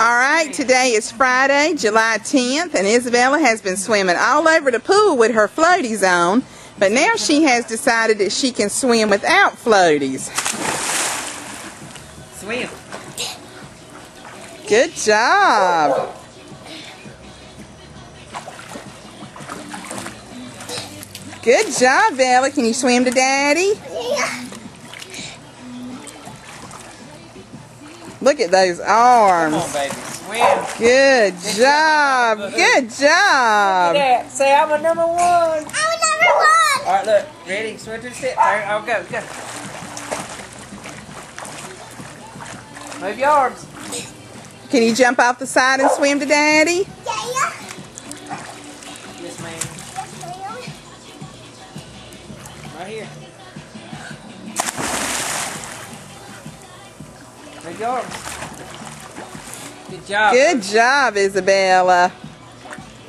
All right, today is Friday, July 10th, and Isabella has been swimming all over the pool with her floaties on, but now she has decided that she can swim without floaties. Swim. Good job. Good job, Bella. Can you swim to Daddy? Look at those Come arms. on, baby. Swim. Good job. Good job. Yeah, say I'm a number one. I'm a number one. All right, look. Ready? Swim to the step. There, I'll go. Go. Move your arms. Can you jump off the side and swim to Daddy? Yeah. Yes, ma'am. Right here. Move your arms. Good job. Good job, Isabella.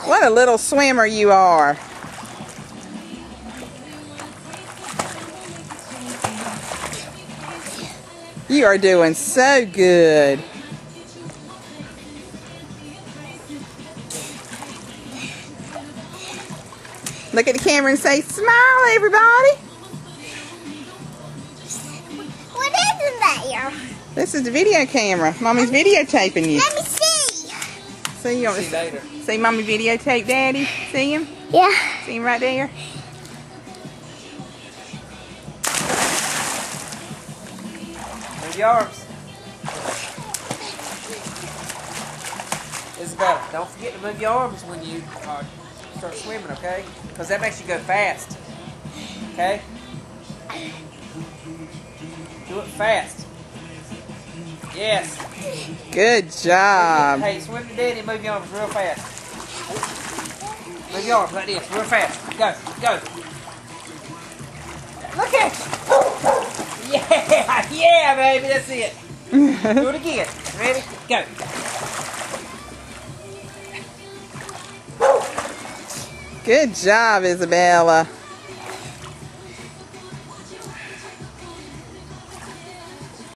What a little swimmer you are. You are doing so good. Look at the camera and say, smile, everybody. What is in there? This is the video camera. Mommy's videotaping you. Let me see. See, you See later. see Mommy videotape Daddy? See him? Yeah. See him right there? Move your arms. Isabella, don't forget to move your arms when you uh, start swimming, okay? Because that makes you go fast. Okay? Do it fast. Yes. Good job. Hey, swim to daddy move your arms real fast. Move your arms like this, real fast. Go, go. Look at you. Yeah, yeah, baby, that's it. Do it again. Ready? Go. Good job, Isabella.